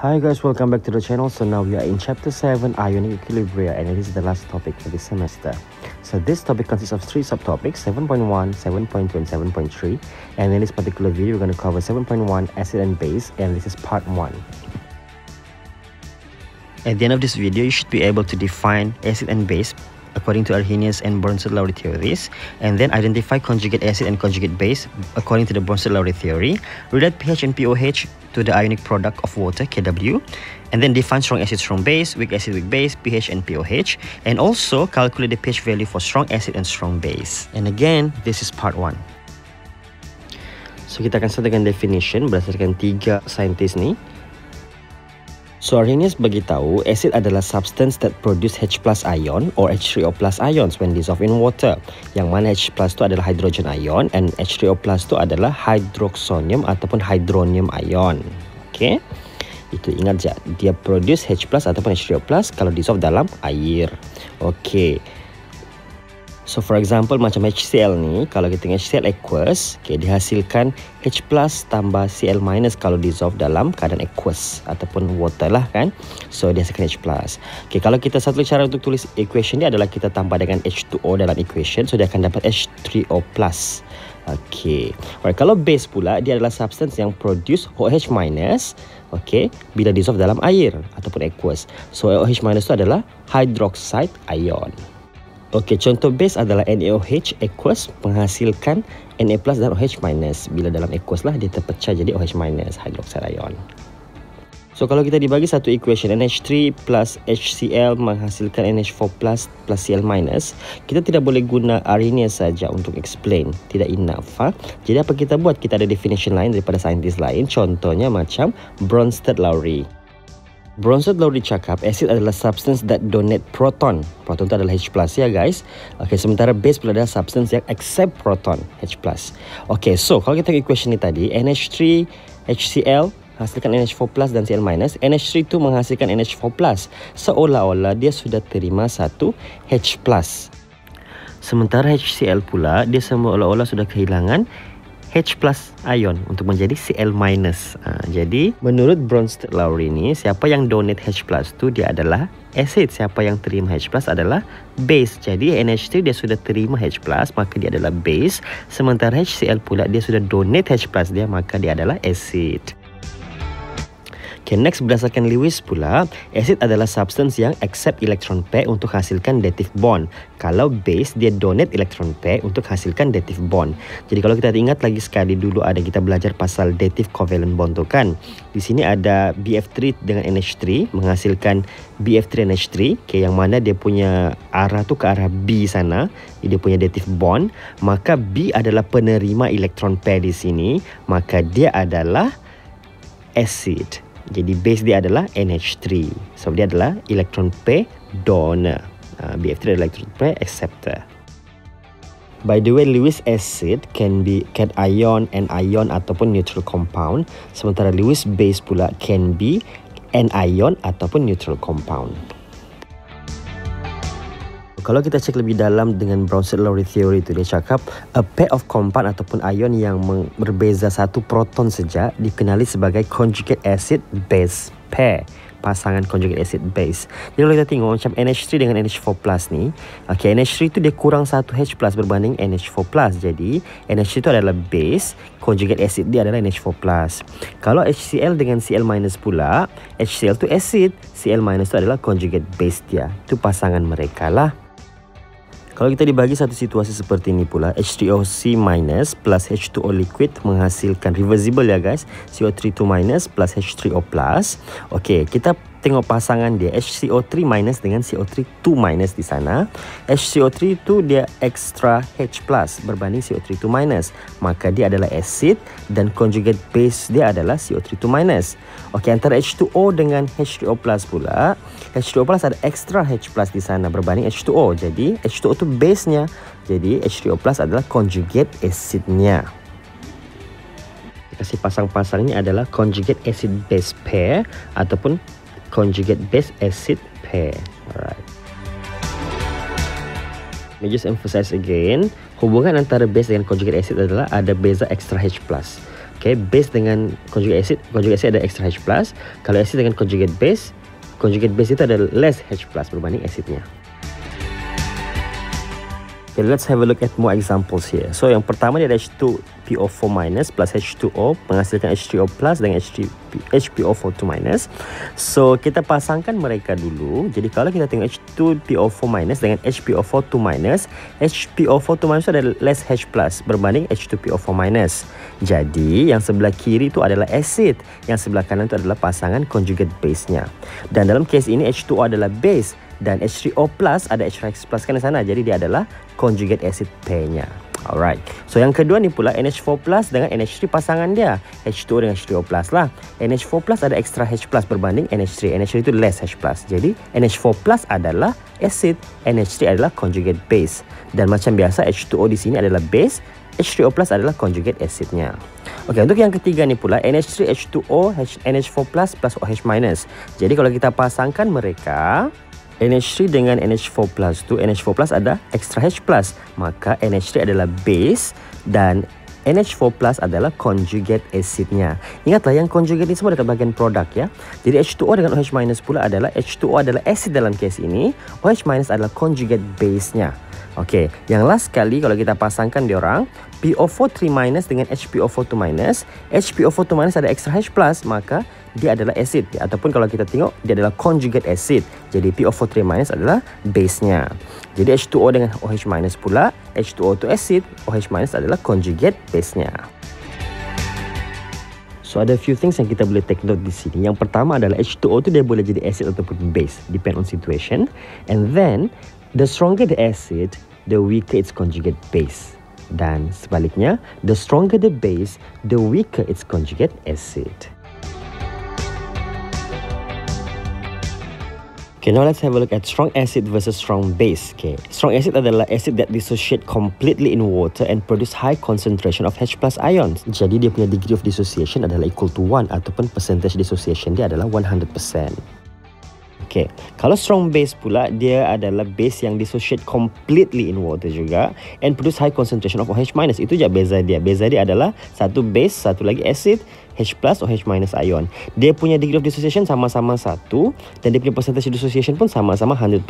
Hi guys, welcome back to the channel. So now we are in chapter 7, Ionic Equilibria and this is the last topic for this semester. So this topic consists of three subtopics, 7.1, 7.2 and 7.3. And in this particular video, we're going to cover 7.1, acid and base and this is part 1. At the end of this video, you should be able to define acid and base according to Arrhenius and Bronsted-Lowry theories, and then identify conjugate acid and conjugate base according to the Bronsted-Lowry theory, relate pH and pOH to the ionic product of water, Kw, and then define strong acid, strong base, weak acid, weak base, pH and pOH, and also calculate the pH value for strong acid and strong base. And again, this is part 1. So kita akan start dengan definition berdasarkan tiga saintis ni. So Arrhenius beritahu acid adalah substance that produce H plus ion or H3O plus ions when dissolved in water. Yang mana H plus tu adalah hydrogen ion and H3O plus tu adalah hydroxonium ataupun hydronium ion. Okay. Itu ingat je dia produce H plus ataupun H3O plus kalau dissolved dalam air. Okay. So for example macam HCl ni kalau kita tengok HCl aqueous okay, dihasilkan H plus tambah Cl minus kalau dissolve dalam keadaan aqueous ataupun water lah kan. So dihasilkan H plus. Okay, kalau kita satu cara untuk tulis equation ni adalah kita tambah dengan H2O dalam equation so dia akan dapat H3O plus. Okay. Alright, kalau base pula dia adalah substance yang produce OH minus okay, bila dissolve dalam air ataupun aqueous. So OH minus tu adalah hydroxide ion. Okey, contoh base adalah NaOH aqueous menghasilkan Na plus dan OH minus. Bila dalam aqueous lah dia terpecah jadi OH minus hydroxide ion. So kalau kita dibagi satu equation NH3 plus HCl menghasilkan NH4 plus plus Cl minus, kita tidak boleh guna Arrhenius saja untuk explain. Tidak enough. Ha? Jadi apa kita buat? Kita ada definition lain daripada saintis lain. Contohnya macam Bronsted-Lowry. Bronsted-Lowry cakap acid adalah substance that donate proton. Proton itu adalah H+, ya guys. Okay, sementara base pula adalah substance yang accept proton, H+. Okay, so kalau kita tengok equation ni tadi, NH3, HCl hasilkan NH4 dan Cl NH3 itu menghasilkan NH4 seolah-olah dia sudah terima satu H sementara HCl pula dia seolah-olah sudah kehilangan H plus ion untuk menjadi Cl minus. Ha, jadi menurut Bronsted Lowry ni siapa yang donate H plus tu dia adalah acid. Siapa yang terima H plus adalah base. Jadi NH3 dia sudah terima H plus maka dia adalah base. Sementara HCl pula dia sudah donate H plus dia maka dia adalah acid. Okay, next berdasarkan Lewis pula, acid adalah substance yang accept electron pair untuk hasilkan dative bond. Kalau base, dia donate electron pair untuk hasilkan dative bond. Jadi kalau kita ingat lagi sekali dulu ada kita belajar pasal dative covalent bond tu kan. Di sini ada BF3 dengan NH3 menghasilkan BF3NH3 okay, yang mana dia punya arah tu ke arah B sana. Dia punya dative bond. Maka B adalah penerima electron pair di sini. Maka dia adalah acid. Jadi base dia adalah NH3. So dia adalah electron pair donor. Uh, BF3 adalah electron pair acceptor. By the way, Lewis acid can be cation and ion ataupun neutral compound. Sementara Lewis base pula can be anion ataupun neutral compound. Kalau kita cek lebih dalam dengan Bronsted-Lowry theory itu dia cakap a pair of compound ataupun ion yang berbeza satu proton saja dikenali sebagai conjugate acid base pair pasangan conjugate acid base. Jadi kalau kita tengok macam NH3 dengan NH4 plus ni, okay, NH3 tu dia kurang satu H plus berbanding NH4 plus. Jadi NH3 tu adalah base, conjugate acid dia adalah NH4 plus. Kalau HCl dengan Cl minus pula, HCl tu acid, Cl minus tu adalah conjugate base dia. Tu pasangan mereka lah. Kalau kita dibagi satu situasi seperti ini pula, H3OC minus plus H2O liquid menghasilkan reversible ya guys, CO3 2 minus plus H3O plus. Okey, kita tengok pasangan dia HCO3 minus dengan CO3 2 minus di sana. HCO3 tu dia extra H berbanding CO3 2 minus. Maka dia adalah acid dan conjugate base dia adalah CO3 2 minus. Okey, antara H2O dengan H3O plus pula, H2O plus ada extra H di sana berbanding H2O. Jadi H2O tu base-nya. Jadi H3O plus adalah conjugate acid-nya kasih pasang-pasang ini adalah conjugate acid base pair ataupun conjugate base acid pair. Alright. Let me just emphasize again, hubungan antara base dengan conjugate acid adalah ada beza extra H+. Okay, base dengan conjugate acid, conjugate acid ada extra H+. Kalau acid dengan conjugate base, conjugate base itu ada less H+, berbanding acidnya. Okay, let's have a look at more examples here. So yang pertama dia ada H2PO4 minus plus H2O menghasilkan H3O plus dengan H3, HPO42 minus. So kita pasangkan mereka dulu. Jadi kalau kita tengok H2PO4 minus dengan HPO42 minus, HPO42 minus ada less H plus berbanding H2PO4 minus. Jadi yang sebelah kiri itu adalah acid, yang sebelah kanan itu adalah pasangan conjugate base-nya. Dan dalam case ini H2O adalah base dan H3O plus ada H plus kan di sana. Jadi dia adalah conjugate acid pair-nya. Alright. So yang kedua ni pula NH4 plus dengan NH3 pasangan dia. H2O dengan H3O plus lah. NH4 plus ada extra H berbanding NH3. NH3 itu less H. Jadi NH4 plus adalah acid. NH3 adalah conjugate base. Dan macam biasa H2O di sini adalah base. H3O plus adalah conjugate acidnya. Okey, untuk yang ketiga ni pula NH3 H2O NH4 plus OH. Jadi kalau kita pasangkan mereka NH3 dengan NH4 plus tu NH4 plus ada extra H plus maka NH3 adalah base dan NH4 plus adalah conjugate acidnya. Ingatlah yang conjugate ni semua dekat bahagian produk ya. Jadi H2O dengan OH minus pula adalah H2O adalah acid dalam case ini, OH minus adalah conjugate base-nya. Okey, yang last sekali kalau kita pasangkan dia orang PO4 3 minus dengan HPO4 2 minus, HPO4 2 minus ada extra H plus maka dia adalah acid ataupun kalau kita tengok dia adalah conjugate acid. Jadi PO4 3 minus adalah base-nya. Jadi H2O dengan OH pula, H2O tu acid, OH adalah conjugate base-nya. So ada few things yang kita boleh take note di sini. Yang pertama adalah H2O tu dia boleh jadi acid ataupun base, depend on situation. And then the stronger the acid, the weaker its conjugate base. Dan sebaliknya, the stronger the base, the weaker its conjugate acid. Okay, now let's have a look at strong acid versus strong base. Okay, strong acid adalah acid that dissociate completely in water and produce high concentration of H plus ions. Jadi dia punya degree of dissociation adalah equal to 1 ataupun percentage dissociation dia adalah 100%. Okay. Kalau strong base pula, dia adalah base yang dissociate completely in water juga and produce high concentration of OH minus. Itu je beza dia. Beza dia adalah satu base, satu lagi acid, H plus or H minus ion. Dia punya degree of dissociation sama-sama satu dan dia punya percentage dissociation pun sama-sama 100%.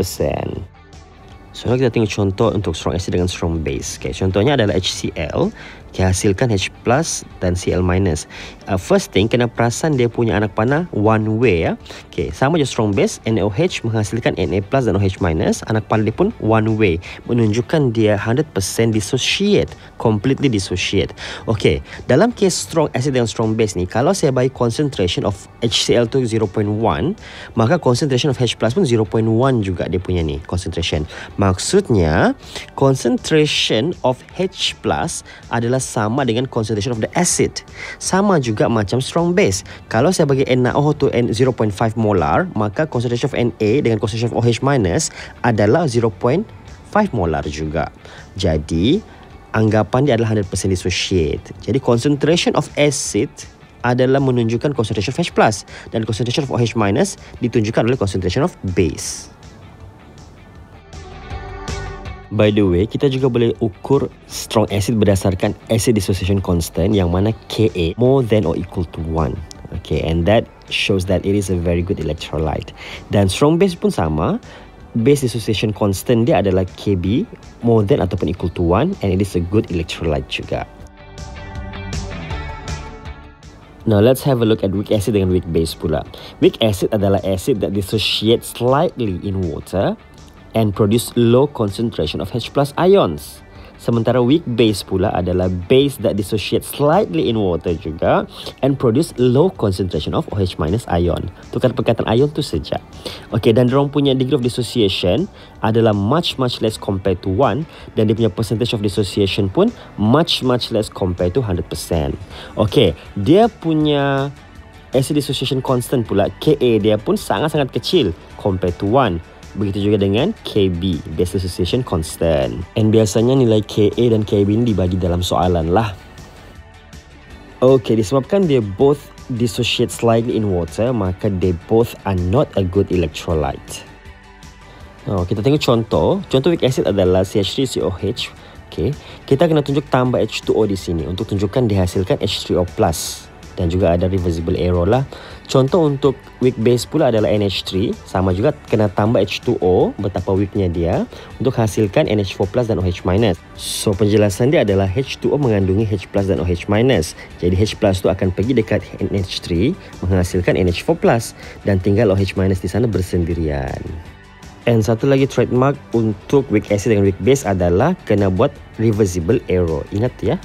So, kita tengok contoh untuk strong acid dengan strong base. Okay, contohnya adalah HCl okay, hasilkan H plus dan Cl minus. Uh, first thing, kena perasan dia punya anak panah one way ya. Okay, sama je strong base, NaOH menghasilkan Na plus dan OH minus. Anak panah dia pun one way. Menunjukkan dia 100% dissociate. Completely dissociate. Okay, dalam case strong acid dan strong base ni, kalau saya bagi concentration of HCl tu 0.1, maka concentration of H plus pun 0.1 juga dia punya ni, concentration. Maksudnya, concentration of H adalah sama dengan concentration of the acid. Sama juga macam strong base. Kalau saya bagi NaOH tu 0.5 molar, maka concentration of Na dengan concentration of OH adalah 0.5 molar juga. Jadi, anggapan dia adalah 100% dissociate. Jadi, concentration of acid adalah menunjukkan concentration of H dan concentration of OH ditunjukkan oleh concentration of base. By the way, kita juga boleh ukur strong acid berdasarkan acid dissociation constant yang mana Ka more than or equal to 1. Okay, and that shows that it is a very good electrolyte. Dan strong base pun sama, base dissociation constant dia adalah Kb more than ataupun equal to 1 and it is a good electrolyte juga. Now let's have a look at weak acid dengan weak base pula. Weak acid adalah acid that dissociates slightly in water and produce low concentration of H plus ions. Sementara weak base pula adalah base that dissociate slightly in water juga and produce low concentration of OH minus ion. Tukar perkataan ion tu saja. Okay, dan dia punya degree of dissociation adalah much much less compared to 1 dan dia punya percentage of dissociation pun much much less compared to 100%. Okay, dia punya acid dissociation constant pula Ka dia pun sangat-sangat kecil compared to 1 Begitu juga dengan KB, Base Association Constant. And biasanya nilai KA dan KB ini dibagi dalam soalan lah. Okay, disebabkan dia both dissociate slightly in water, maka they both are not a good electrolyte. Oh, kita tengok contoh. Contoh weak acid adalah CH3COH Okay. Kita kena tunjuk tambah H2O di sini untuk tunjukkan dihasilkan H3O+. Dan juga ada reversible error lah. Contoh untuk weak base pula adalah NH3. Sama juga kena tambah H2O betapa weaknya dia untuk hasilkan NH4 plus dan OH minus. So penjelasan dia adalah H2O mengandungi H plus dan OH minus. Jadi H plus tu akan pergi dekat NH3 menghasilkan NH4 plus dan tinggal OH minus di sana bersendirian. And satu lagi trademark untuk weak acid dan weak base adalah kena buat reversible arrow. Ingat ya.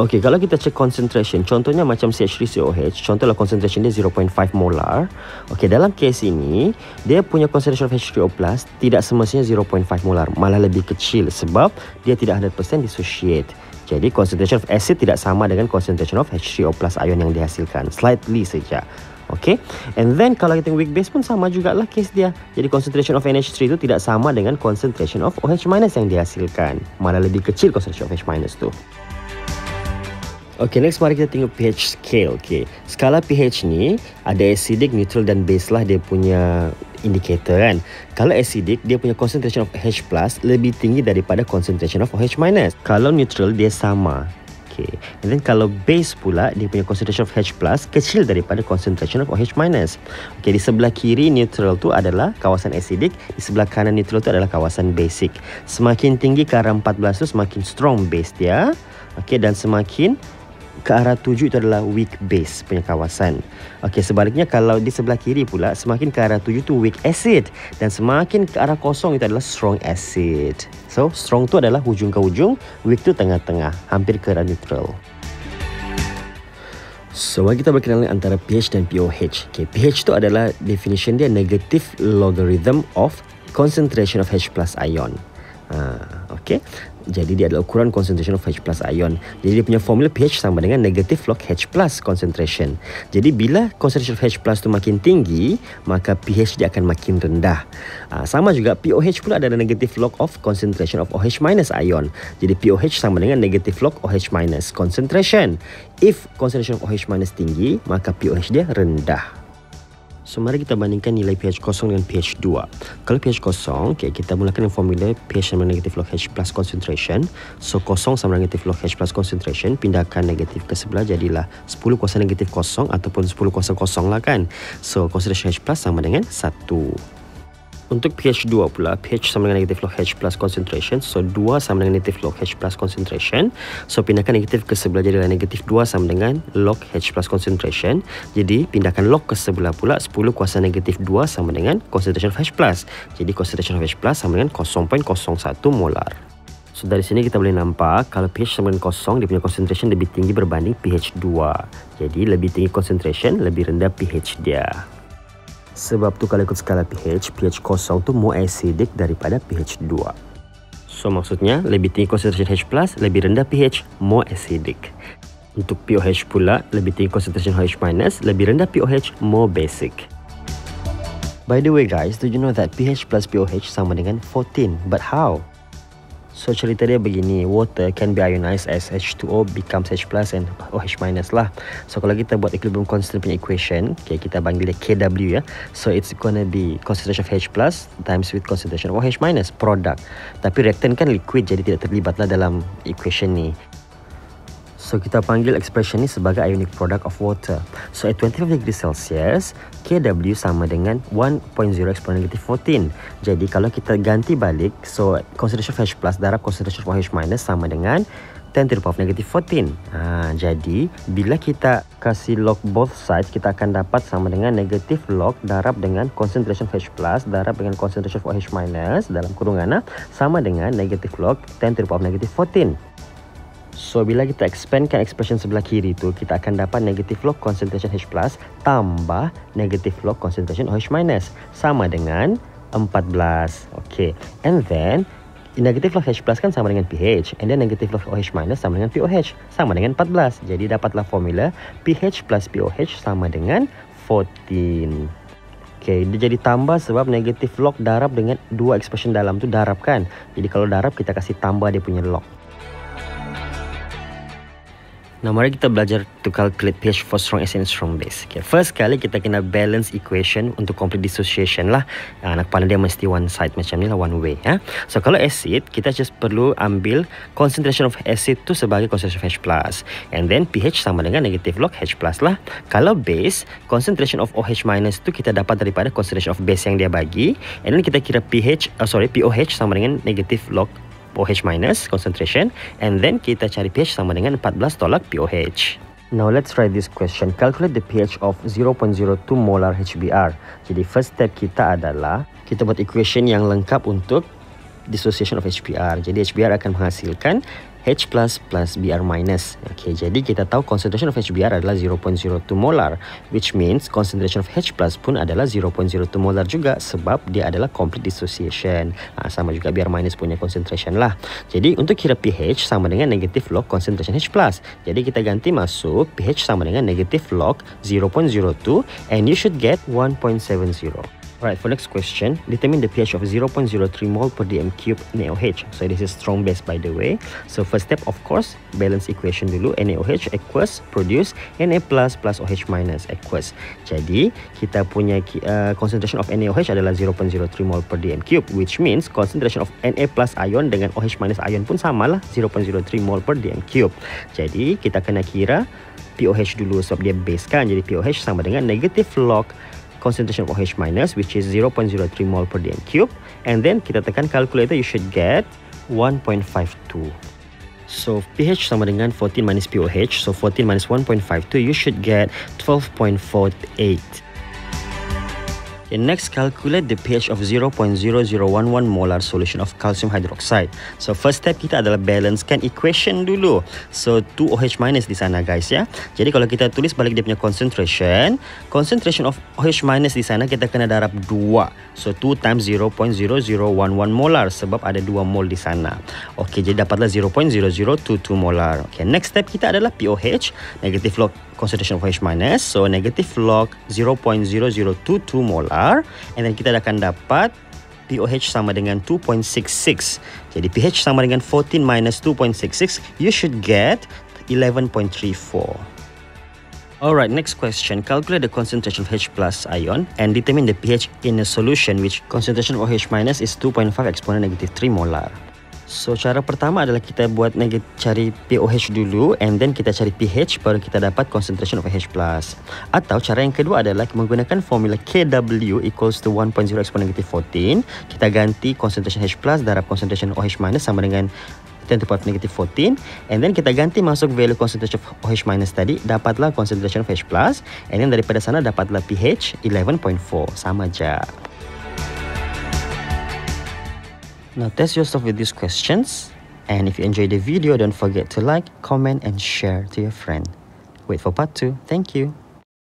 Okey, kalau kita cek concentration, contohnya macam CH3COH, contohlah concentration dia 0.5 molar. Okey, dalam case ini, dia punya concentration of H3O+, tidak semestinya 0.5 molar, malah lebih kecil sebab dia tidak 100% dissociate. Jadi, concentration of acid tidak sama dengan concentration of H3O plus ion yang dihasilkan. Slightly saja. Okay. And then kalau kita weak base pun sama jugalah case dia. Jadi concentration of NH3 itu tidak sama dengan concentration of OH yang dihasilkan. Malah lebih kecil concentration of OH tu. Okay, next mari kita tengok pH scale. Okay. Skala pH ni ada acidic, neutral dan base lah dia punya indicator kan. Kalau acidic, dia punya concentration of H plus lebih tinggi daripada concentration of OH minus. Kalau neutral, dia sama. Okay. And then kalau base pula dia punya concentration of H plus kecil daripada concentration of OH minus. Okay, di sebelah kiri neutral tu adalah kawasan acidic, di sebelah kanan neutral tu adalah kawasan basic. Semakin tinggi ke arah 14 tu semakin strong base dia. Okay, dan semakin ke arah tujuh itu adalah weak base punya kawasan. Okey, sebaliknya kalau di sebelah kiri pula semakin ke arah tujuh tu weak acid dan semakin ke arah kosong itu adalah strong acid. So, strong tu adalah hujung ke hujung, weak tu tengah-tengah, hampir ke arah neutral. So, mari kita berkenalan antara pH dan pOH. Okay, pH tu adalah definition dia negative logarithm of concentration of H plus ion. Ha, okay. Jadi dia adalah ukuran concentration of H plus ion. Jadi dia punya formula pH sama dengan negative log H plus concentration. Jadi bila concentration of H plus tu makin tinggi, maka pH dia akan makin rendah. Ha, sama juga pOH pula adalah negative log of concentration of OH minus ion. Jadi pOH sama dengan negative log OH minus concentration. If concentration of OH minus tinggi, maka pOH dia rendah. So mari kita bandingkan nilai pH kosong dengan pH 2. Kalau pH kosong, okay, kita mulakan dengan formula pH sama negatif log H plus concentration. So kosong sama negatif log H plus concentration, pindahkan negatif ke sebelah jadilah 10 kuasa negatif kosong ataupun 10 kuasa kosong lah kan. So concentration H plus sama dengan 1. Untuk pH 2 pula, pH sama dengan negatif log H plus concentration. So 2 sama dengan negatif log H plus concentration. So pindahkan negatif ke sebelah jadilah negatif 2 sama dengan log H plus concentration. Jadi pindahkan log ke sebelah pula 10 kuasa negatif 2 sama dengan concentration of H plus. Jadi concentration of H plus sama dengan 0.01 molar. So dari sini kita boleh nampak kalau pH sama dengan kosong, dia punya concentration lebih tinggi berbanding pH 2. Jadi lebih tinggi concentration, lebih rendah pH dia. Sebab tu kalau ikut skala pH, pH kosong tu more acidic daripada pH 2. So maksudnya lebih tinggi concentration H+, lebih rendah pH, more acidic. Untuk pOH pula, lebih tinggi concentration H-, lebih rendah pOH, more basic. By the way guys, do you know that pH plus pOH sama dengan 14? But how? So cerita dia begini, water can be ionized as H2O becomes H plus and OH minus lah. So kalau kita buat equilibrium constant punya equation, okay, kita panggil dia KW ya. So it's gonna be concentration of H plus times with concentration of OH minus product. Tapi reactant kan liquid jadi tidak terlibat lah dalam equation ni. So kita panggil expression ni sebagai ionic product of water. So at 25 degree Celsius, KW sama dengan 1.0 exponent negative 14. Jadi kalau kita ganti balik, so concentration of H plus darab concentration of OH minus sama dengan 10 to the power of negative 14. Ha, jadi bila kita kasih log both sides, kita akan dapat sama dengan negative log darab dengan concentration H plus darab dengan concentration OH minus dalam kurungan ha, sama dengan negative log 10 to the power of negative 14. So bila kita expandkan expression sebelah kiri tu kita akan dapat negative log concentration H plus tambah negative log concentration OH minus sama dengan 14. Okay. And then negative log H plus kan sama dengan pH and then negative log OH minus sama dengan POH sama dengan 14. Jadi dapatlah formula pH plus POH sama dengan 14. Okay, dia jadi tambah sebab negative log darab dengan dua expression dalam tu darab kan. Jadi kalau darab kita kasih tambah dia punya log. Now, mari kita belajar to calculate pH for strong acid and strong base. Okay, first kali kita kena balance equation untuk complete dissociation lah. Uh, nak pandang dia mesti one side macam ni lah, one way. Ya. So, kalau acid, kita just perlu ambil concentration of acid tu sebagai concentration of H+. And then pH sama dengan negative log H+. lah. Kalau base, concentration of OH- tu kita dapat daripada concentration of base yang dia bagi. And then kita kira pH, uh, sorry, POH sama dengan negative log OH minus concentration and then kita cari pH sama dengan 14 tolak POH. Now let's try this question. Calculate the pH of 0.02 molar HBr. Jadi first step kita adalah kita buat equation yang lengkap untuk dissociation of HBr. Jadi HBr akan menghasilkan H plus Br minus. Okay, jadi kita tahu concentration of HBr adalah 0.02 molar, which means concentration of H pun adalah 0.02 molar juga sebab dia adalah complete dissociation. Ha, sama juga Br minus punya concentration lah. Jadi untuk kira pH sama dengan negative log concentration H. Jadi kita ganti masuk pH sama dengan negative log 0.02 and you should get 1.70. Alright, for next question, determine the pH of 0.03 mol per dm cube NaOH. So this is strong base by the way. So first step of course, balance equation dulu. NaOH aqueous produce Na plus plus OH minus aqueous. Jadi kita punya uh, concentration of NaOH adalah 0.03 mol per dm cube, which means concentration of Na plus ion dengan OH minus ion pun sama lah 0.03 mol per dm cube. Jadi kita kena kira POH dulu sebab dia base kan. Jadi POH sama dengan negative log concentration of OH minus which is 0.03 mol per dm cube. And then kita tekan calculator you should get 1.52 so pH sama dengan 14 minus POH so 14 minus 1.52 you should get 12.48 Okay, next, calculate the pH of 0.0011 molar solution of calcium hydroxide. So, first step kita adalah balancekan equation dulu. So, 2OH minus di sana guys ya. Jadi, kalau kita tulis balik dia punya concentration, concentration of OH di sana kita kena darab 2. So, 2 times 0.0011 molar sebab ada 2 mol di sana. Okay, jadi dapatlah 0.0022 molar. Okay, next step kita adalah POH, negative log concentration of OH minus. So negative log 0.0022 molar. And then kita akan dapat POH sama dengan 2.66. Jadi pH sama dengan 14 minus 2.66. You should get 11.34. Alright, next question. Calculate the concentration of H plus ion and determine the pH in a solution which concentration of OH minus is 2.5 exponent negative 3 molar. So cara pertama adalah kita buat negatif cari POH dulu and then kita cari pH baru kita dapat concentration of H+. Atau cara yang kedua adalah menggunakan formula KW equals to 1.0 exponent negative 14. Kita ganti concentration H+ darab concentration OH- sama dengan 10 to power negative 14 and then kita ganti masuk value concentration of OH tadi dapatlah concentration of H and then daripada sana dapatlah pH 11.4 sama aja. Now test yourself with these questions. And if you enjoyed the video, don't forget to like, comment and share to your friend. Wait for part 2. Thank you.